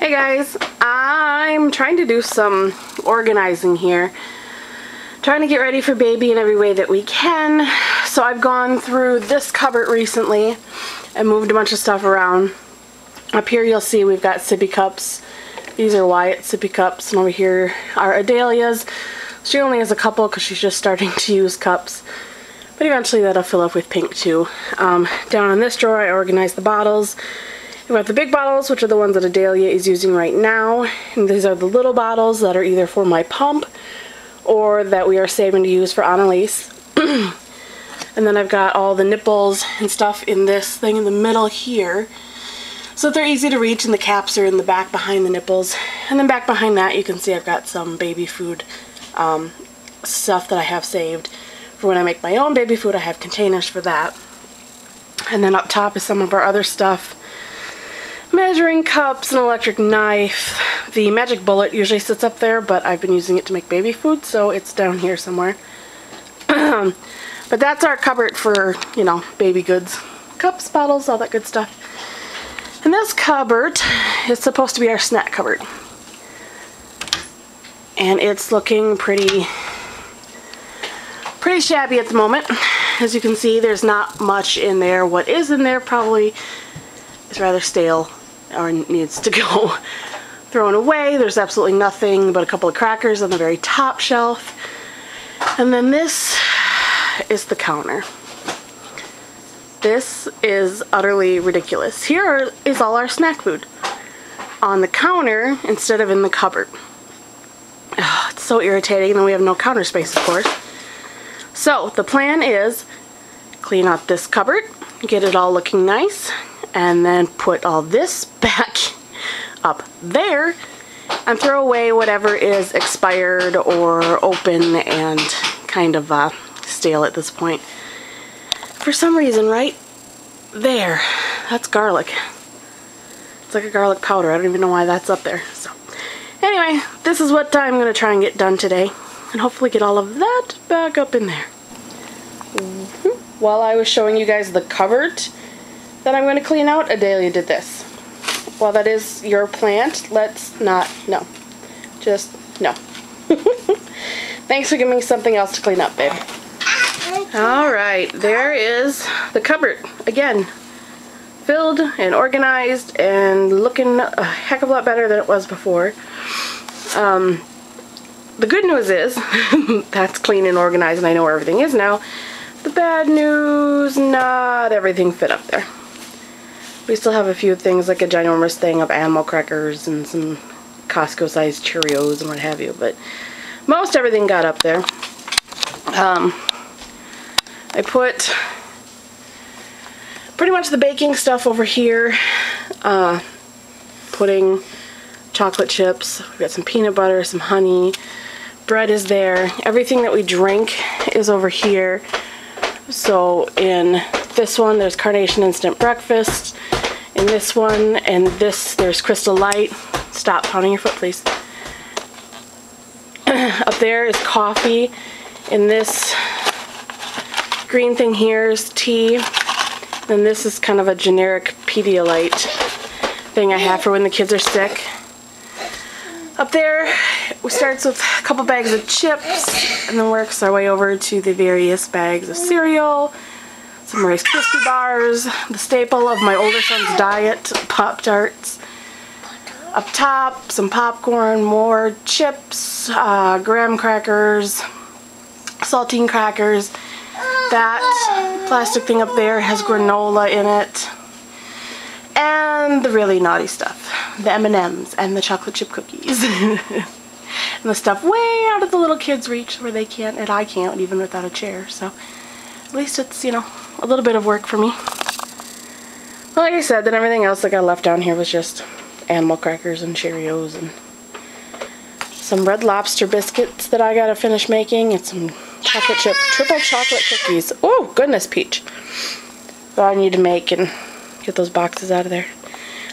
Hey guys, I'm trying to do some organizing here. Trying to get ready for baby in every way that we can. So I've gone through this cupboard recently and moved a bunch of stuff around. Up here you'll see we've got sippy cups. These are Wyatt sippy cups and over here are Adelia's. She only has a couple because she's just starting to use cups. But eventually that'll fill up with pink too. Um, down in this drawer I organized the bottles. We have the big bottles, which are the ones that Adelia is using right now. And these are the little bottles that are either for my pump or that we are saving to use for Annalise. and then I've got all the nipples and stuff in this thing in the middle here. So they're easy to reach and the caps are in the back behind the nipples. And then back behind that you can see I've got some baby food um, stuff that I have saved. For when I make my own baby food I have containers for that. And then up top is some of our other stuff measuring cups, an electric knife. The magic bullet usually sits up there, but I've been using it to make baby food, so it's down here somewhere. but that's our cupboard for, you know, baby goods. Cups, bottles, all that good stuff. And this cupboard is supposed to be our snack cupboard. And it's looking pretty, pretty shabby at the moment. As you can see, there's not much in there. What is in there probably is rather stale or needs to go thrown away. There's absolutely nothing but a couple of crackers on the very top shelf. And then this is the counter. This is utterly ridiculous. Here is all our snack food on the counter instead of in the cupboard. It's so irritating. Then we have no counter space, of course. So the plan is clean out this cupboard, get it all looking nice, and then put all this back up there and throw away whatever is expired or open and kind of uh, stale at this point. For some reason, right there, that's garlic. It's like a garlic powder. I don't even know why that's up there. So, anyway, this is what I'm going to try and get done today. And hopefully get all of that back up in there. Mm -hmm. While I was showing you guys the cupboard, that I'm going to clean out, Adelia did this. While that is your plant, let's not, no. Just, no. Thanks for giving me something else to clean up, babe. Alright, there is the cupboard. Again, filled and organized and looking a heck of a lot better than it was before. Um, the good news is, that's clean and organized and I know where everything is now. The bad news, not everything fit up there. We still have a few things, like a ginormous thing of animal crackers and some Costco-sized Cheerios and what have you, but most everything got up there. Um, I put pretty much the baking stuff over here, uh, putting chocolate chips, we've got some peanut butter, some honey, bread is there, everything that we drink is over here. So in this one, there's Carnation Instant Breakfast, in this one and this there's Crystal Light. Stop pounding your foot please. Up there is coffee. And this green thing here is tea. And this is kind of a generic Pedialyte thing I have for when the kids are sick. Up there, we starts with a couple bags of chips and then works our way over to the various bags of cereal, some Rice Krispie bars, the staple of my older son's diet, Pop-Tarts. Up top, some popcorn, more chips, uh, graham crackers, saltine crackers. That plastic thing up there has granola in it. And the really naughty stuff, the M&Ms and the chocolate chip cookies. and the stuff way out of the little kids' reach where they can't and I can't even without a chair. So at least it's, you know, a little bit of work for me. Like I said, then everything else that got left down here was just animal crackers and Cheerios and some red lobster biscuits that I gotta finish making and some chocolate chip triple chocolate cookies. Oh, goodness, Peach. So I need to make and get those boxes out of there.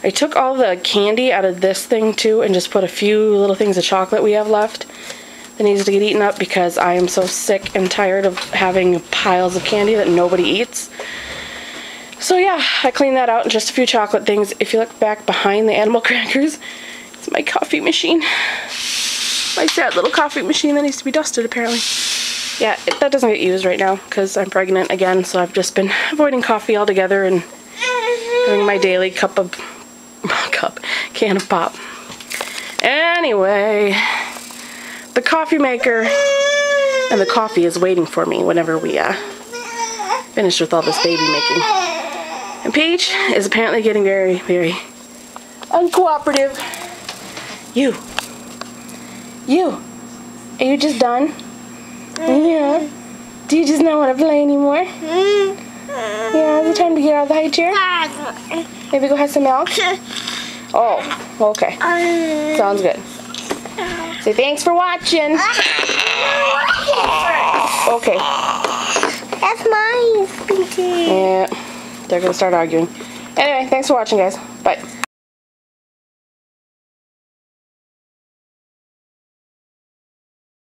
I took all the candy out of this thing too and just put a few little things of chocolate we have left that needs to get eaten up because I am so sick and tired of having piles of candy that nobody eats. So yeah, I cleaned that out and just a few chocolate things. If you look back behind the animal crackers, It's my coffee machine. My sad little coffee machine that needs to be dusted apparently. Yeah, it, that doesn't get used right now because I'm pregnant again, so I've just been avoiding coffee altogether and having my daily cup of cup can of pop. Anyway, the coffee maker and the coffee is waiting for me whenever we uh, finish with all this baby making. And Paige is apparently getting very, very uncooperative. You. You. Are you just done? Yeah. Do you just not want to play anymore? Yeah, is it time to get out of the high chair? Maybe go have some milk? Oh, okay. Sounds good. Say thanks for watching. Okay. That's mine, Yeah, they're gonna start arguing. Anyway, thanks for watching, guys. Bye.